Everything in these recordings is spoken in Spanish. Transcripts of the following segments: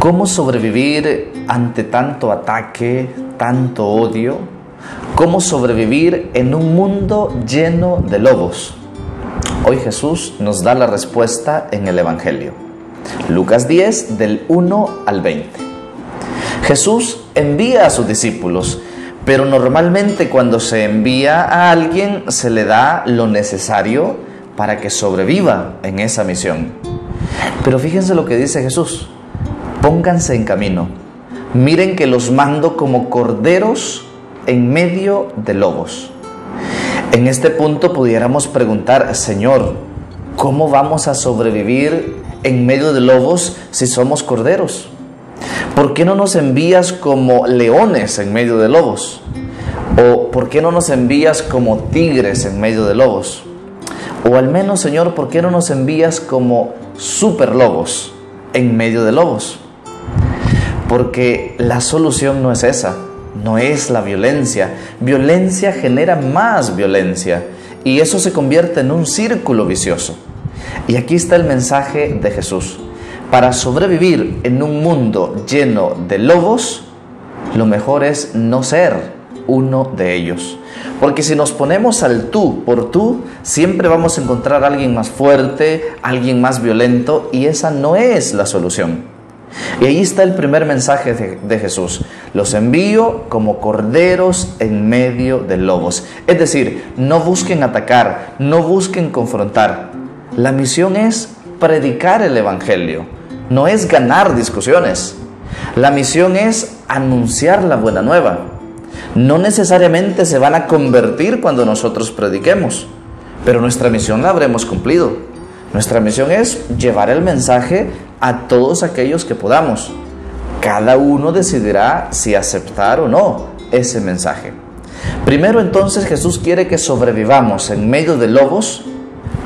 ¿Cómo sobrevivir ante tanto ataque, tanto odio? ¿Cómo sobrevivir en un mundo lleno de lobos? Hoy Jesús nos da la respuesta en el Evangelio. Lucas 10 del 1 al 20. Jesús envía a sus discípulos, pero normalmente cuando se envía a alguien se le da lo necesario para que sobreviva en esa misión. Pero fíjense lo que dice Jesús. Pónganse en camino. Miren que los mando como corderos en medio de lobos. En este punto pudiéramos preguntar, Señor, ¿cómo vamos a sobrevivir en medio de lobos si somos corderos? ¿Por qué no nos envías como leones en medio de lobos? ¿O por qué no nos envías como tigres en medio de lobos? O al menos, Señor, ¿por qué no nos envías como super lobos en medio de lobos? Porque la solución no es esa, no es la violencia. Violencia genera más violencia y eso se convierte en un círculo vicioso. Y aquí está el mensaje de Jesús. Para sobrevivir en un mundo lleno de lobos, lo mejor es no ser uno de ellos. Porque si nos ponemos al tú por tú, siempre vamos a encontrar a alguien más fuerte, alguien más violento, y esa no es la solución. Y ahí está el primer mensaje de, de, Jesús. Los envío como corderos en medio de lobos. Es decir, no busquen atacar, no busquen confrontar. La misión es predicar el Evangelio, no es ganar discusiones. La misión es anunciar la buena nueva no necesariamente se van a convertir cuando nosotros prediquemos, pero nuestra misión la habremos cumplido. Nuestra misión es llevar el mensaje a todos aquellos que podamos. Cada uno decidirá si aceptar o no ese mensaje. Primero entonces Jesús quiere que sobrevivamos en medio de lobos,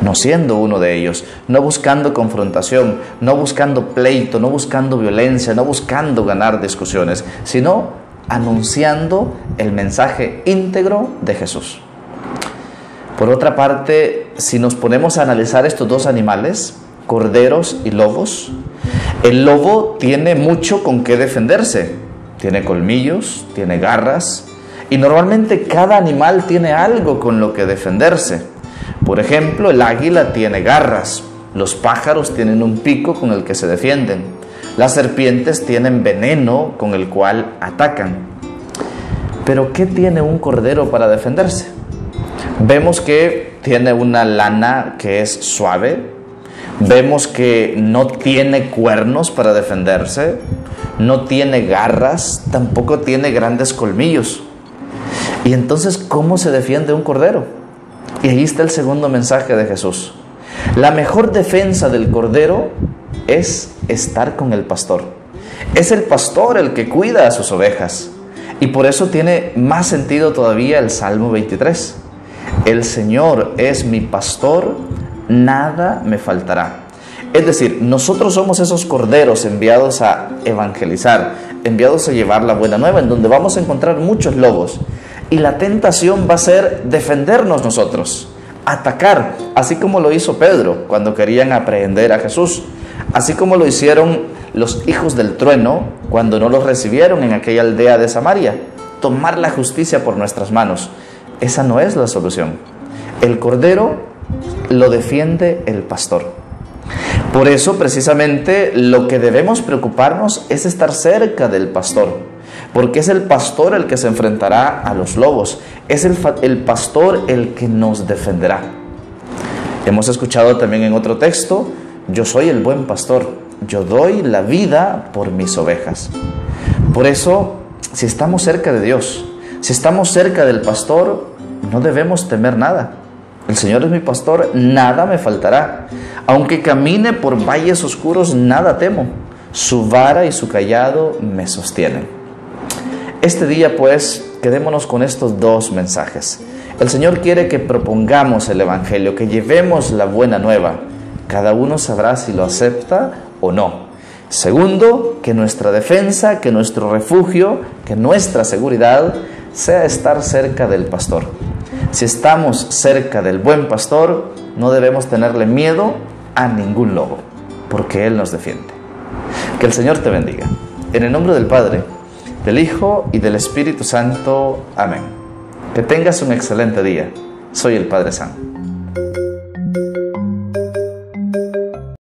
no siendo uno de ellos, no buscando confrontación, no buscando pleito, no buscando violencia, no buscando ganar discusiones, sino anunciando el mensaje íntegro de Jesús. Por otra parte, si nos ponemos a analizar estos dos animales, corderos y lobos, el lobo tiene mucho con qué defenderse. Tiene colmillos, tiene garras, y normalmente cada animal tiene algo con lo que defenderse. Por ejemplo, el águila tiene garras, los pájaros tienen un pico con el que se defienden, las serpientes tienen veneno con el cual atacan. Pero ¿qué tiene un cordero para defenderse? Vemos que tiene una lana que es suave, vemos que no tiene cuernos para defenderse, no tiene garras, tampoco tiene grandes colmillos. Y entonces, ¿cómo se defiende un cordero? Y ahí está el segundo mensaje de Jesús. La mejor defensa del cordero es estar con el pastor. Es el pastor el que cuida a sus ovejas. Y por eso tiene más sentido todavía el Salmo 23. El Señor es mi pastor, nada me faltará. Es decir, nosotros somos esos corderos enviados a evangelizar, enviados a llevar la buena nueva, en donde vamos a encontrar muchos lobos. Y la tentación va a ser defendernos nosotros, atacar, así como lo hizo Pedro cuando querían aprehender a Jesús, así como lo hicieron los hijos del trueno cuando no los recibieron en aquella aldea de Samaria. Tomar la justicia por nuestras manos. Esa no es la solución. El cordero lo defiende el pastor. Por eso precisamente lo que debemos preocuparnos es estar cerca del pastor, porque es el pastor el que se enfrentará a los lobos, es el, el pastor el que nos defenderá. Hemos escuchado también en otro texto, yo soy el buen pastor, yo doy la vida por mis ovejas. Por eso, si estamos cerca de Dios, si estamos cerca del pastor, no debemos temer nada. El Señor es mi pastor, nada me faltará. Aunque camine por valles oscuros, nada temo. Su vara y su callado me sostienen. Este día, pues, quedémonos con estos dos mensajes. El Señor quiere que propongamos el Evangelio, que llevemos la buena nueva. Cada uno sabrá si lo acepta o no. Segundo, que nuestra defensa, que nuestro refugio, que nuestra seguridad sea estar cerca del pastor. Si estamos cerca del buen pastor, no debemos tenerle miedo a ningún lobo, porque Él nos defiende. Que el Señor te bendiga. En el nombre del Padre, del Hijo y del Espíritu Santo. Amén. Que tengas un excelente día. Soy el Padre San.